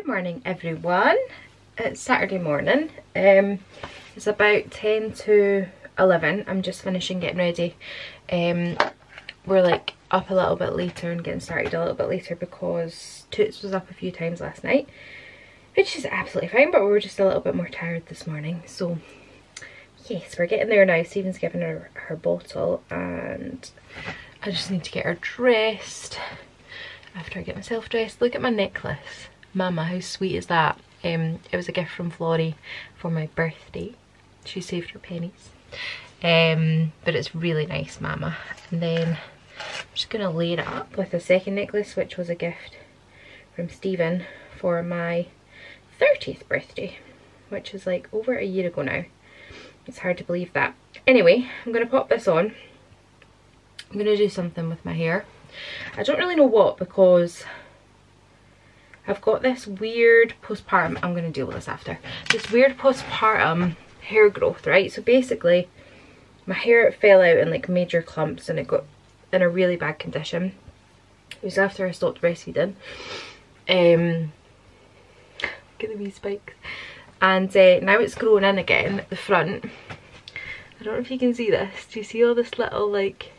Good morning everyone. It's Saturday morning. Um, it's about 10 to 11. I'm just finishing getting ready. Um, we're like up a little bit later and getting started a little bit later because Toots was up a few times last night. Which is absolutely fine but we were just a little bit more tired this morning. So yes, we're getting there now. Stephen's giving her her bottle and I just need to get her dressed after I get myself dressed. Look at my necklace. Mama, how sweet is that? Um, it was a gift from Florrie for my birthday. She saved her pennies. Um, but it's really nice, Mama. And then I'm just going to layer it up with a second necklace, which was a gift from Stephen for my 30th birthday, which is like over a year ago now. It's hard to believe that. Anyway, I'm going to pop this on. I'm going to do something with my hair. I don't really know what because I've got this weird postpartum, I'm going to deal with this after, this weird postpartum hair growth, right? So basically, my hair fell out in like major clumps and it got in a really bad condition. It was after I stopped breastfeeding. Um, get the wee spikes. And uh, now it's growing in again at the front. I don't know if you can see this. Do you see all this little like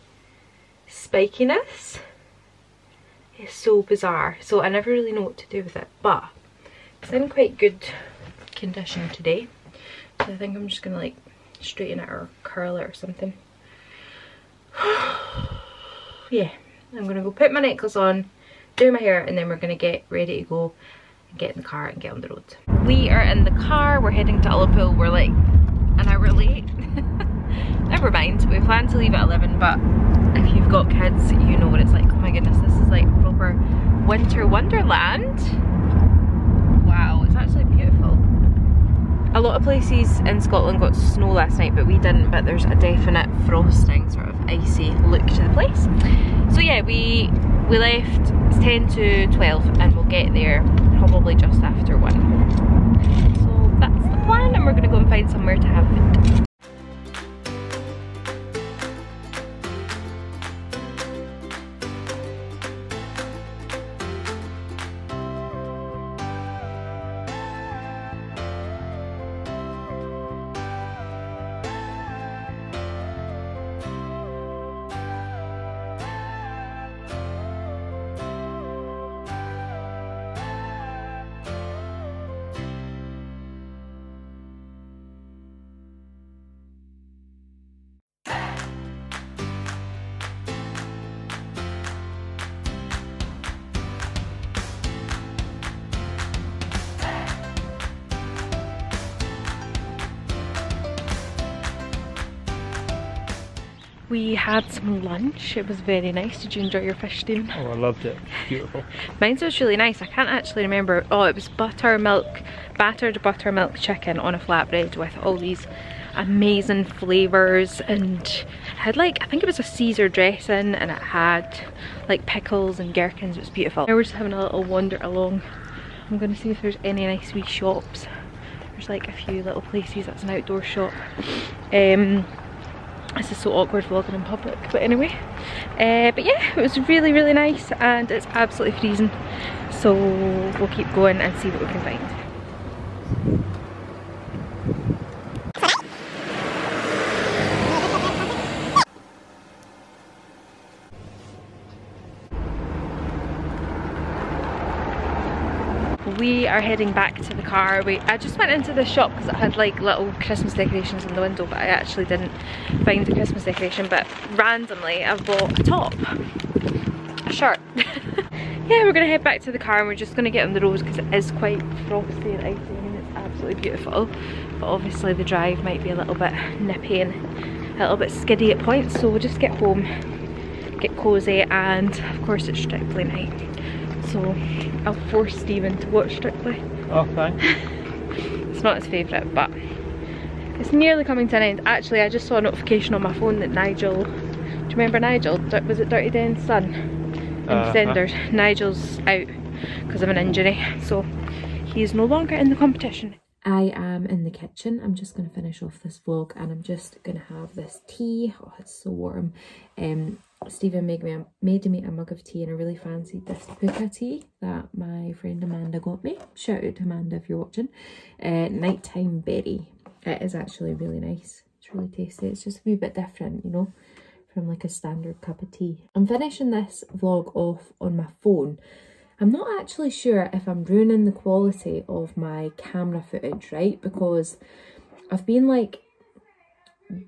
spikiness? So bizarre. So I never really know what to do with it. But it's in quite good condition today. So I think I'm just to like straighten it or curl it or something. yeah. I'm to go put my necklace on, do my hair and then we're to get ready to go and get in the car and get on the road. We are in the car. We're heading to Ullapool. We're like an hour late. Never mind. We plan to leave at 11 but if you've got kids you know what it's like. Oh my goodness this winter wonderland. Wow, it's actually beautiful. A lot of places in Scotland got snow last night, but we didn't, but there's a definite frosting, sort of icy look to the place. So yeah, we we left 10 to 12 and we'll get there probably just after 1. So that's the plan and we're going to go and find somewhere to have food. We had some lunch. It was very nice. Did you enjoy your fish, Stephen? Oh, I loved it. Beautiful. Mine was really nice. I can't actually remember. Oh, it was buttermilk, battered buttermilk chicken on a flatbread with all these amazing flavours and I had like, I think it was a Caesar dressing and it had like pickles and gherkins. It was beautiful. Now we're just having a little wander along. I'm going to see if there's any nice wee shops. There's like a few little places. That's an outdoor shop. Um, this is so awkward vlogging in public but anyway. Uh, but yeah it was really really nice and it's absolutely freezing. So we'll keep going and see what we can find we are heading back to the car. We, I just went into the shop because it had like little Christmas decorations in the window but I actually didn't find a Christmas decoration but randomly I've bought a top, a shirt. yeah we're to head back to the car and we're just to get on the road because it is quite frosty and icy and it's absolutely beautiful but obviously the drive might be a little bit nippy and a little bit skiddy at points so we'll just get home, get cosy and of course it's Strictly night so I'll force Stephen to watch Strictly. Oh, thanks. it's not his favourite, but it's nearly coming to an end. Actually, I just saw a notification on my phone that Nigel, do you remember Nigel? Was it Dirty Den's son? In uh -huh. Nigel's out because of an injury, so he's no longer in the competition. I am in the kitchen. I'm just going to finish off this vlog and I'm just going to have this tea. Oh, it's so warm. Um, Stephen made me, a, made me a mug of tea and I really fancied this Pukka tea that my friend Amanda got me. Shout out to Amanda if you're watching. Uh, Nighttime Berry. It is actually really nice. It's really tasty. It's just a wee bit different, you know, from like a standard cup of tea. I'm finishing this vlog off on my phone. I'm not actually sure if I'm ruining the quality of my camera footage, right? Because I've been like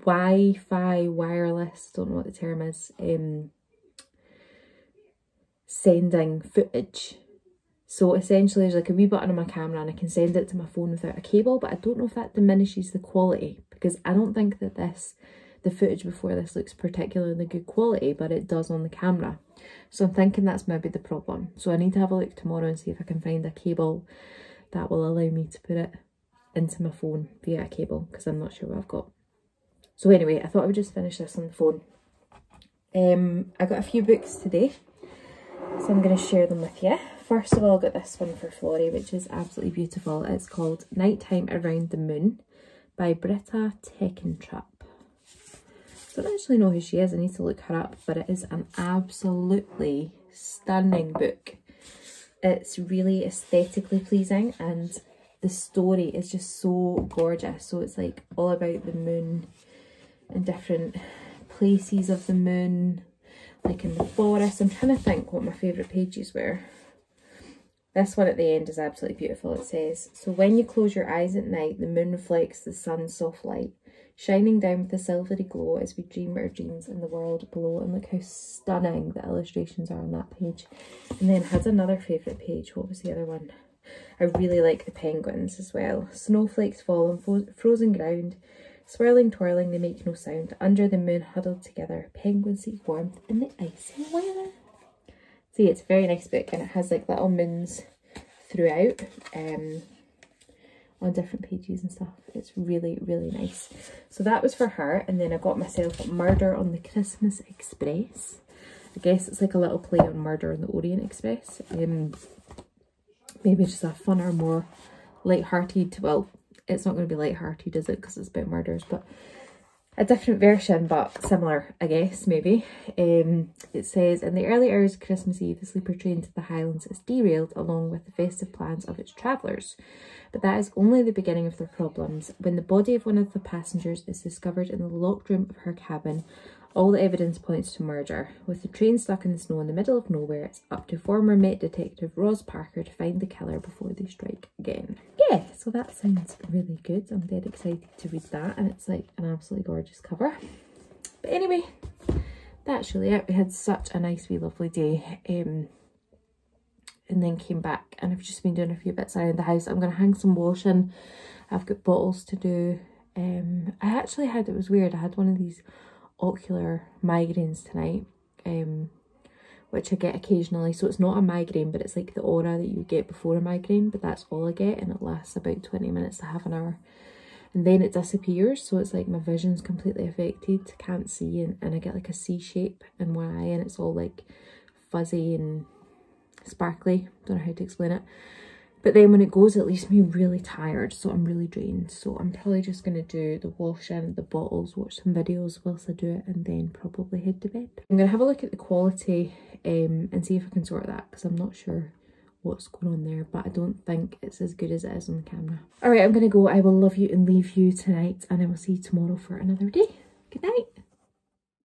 Wi-Fi, wireless, don't know what the term is, um, sending footage. So essentially there's like a wee button on my camera and I can send it to my phone without a cable, but I don't know if that diminishes the quality because I don't think that this, the footage before this looks particularly good quality, but it does on the camera. So I'm thinking that's maybe the problem. So I need to have a look tomorrow and see if I can find a cable that will allow me to put it into my phone via a cable because I'm not sure what I've got. So anyway, I thought I would just finish this on the phone. Um, I got a few books today, so I'm going to share them with you. First of all, I got this one for Florrie, which is absolutely beautiful. It's called Nighttime Around the Moon by Britta Teckentrup. I don't actually know who she is, I need to look her up, but it is an absolutely stunning book. It's really aesthetically pleasing and the story is just so gorgeous. So it's like all about the moon and different places of the moon, like in the forest. I'm trying to think what my favourite pages were. This one at the end is absolutely beautiful. It says, So when you close your eyes at night, the moon reflects the sun's soft light, shining down with a silvery glow as we dream our dreams in the world below. And look how stunning the illustrations are on that page. And then has another favourite page. What was the other one? I really like the penguins as well. Snowflakes fall on frozen ground. Swirling, twirling, they make no sound. Under the moon, huddled together, penguins seek warmth in the icy weather. See, it's a very nice book and it has like little moons throughout um, on different pages and stuff. It's really, really nice. So that was for her. And then I got myself Murder on the Christmas Express. I guess it's like a little play on Murder on the Orient Express. Um, maybe just a funner, more light-hearted, well, it's not going to be light-hearted, is it? Because it's about murders, but a different version, but similar, I guess, maybe. Um, it says, in the early hours of Christmas Eve, the sleeper train to the Highlands is derailed along with the festive plans of its travellers. But that is only the beginning of their problems. When the body of one of the passengers is discovered in the locked room of her cabin, all the evidence points to murder. With the train stuck in the snow in the middle of nowhere, it's up to former Met Detective Roz Parker to find the killer before they strike again. Yeah, so that sounds really good. I'm dead excited to read that and it's like an absolutely gorgeous cover. But anyway, that's really it. We had such a nice wee lovely day. Um, and then came back and I've just been doing a few bits around the house. I'm going to hang some washing. I've got bottles to do. Um, I actually had, it was weird, I had one of these ocular migraines tonight, um, which I get occasionally. So it's not a migraine, but it's like the aura that you get before a migraine, but that's all I get and it lasts about 20 minutes to half an hour. And then it disappears, so it's like my vision's completely affected, can't see, and, and I get like a C shape in one eye and it's all like fuzzy and sparkly. Don't know how to explain it. But then when it goes, it leaves me really tired, so I'm really drained. So I'm probably just going to do the wash and the bottles, watch some videos whilst I do it, and then probably head to bed. I'm going to have a look at the quality um, and see if I can sort that, because I'm not sure what's going on there, but I don't think it's as good as it is on the camera. All right, I'm going to go. I will love you and leave you tonight, and I will see you tomorrow for another day. Good night.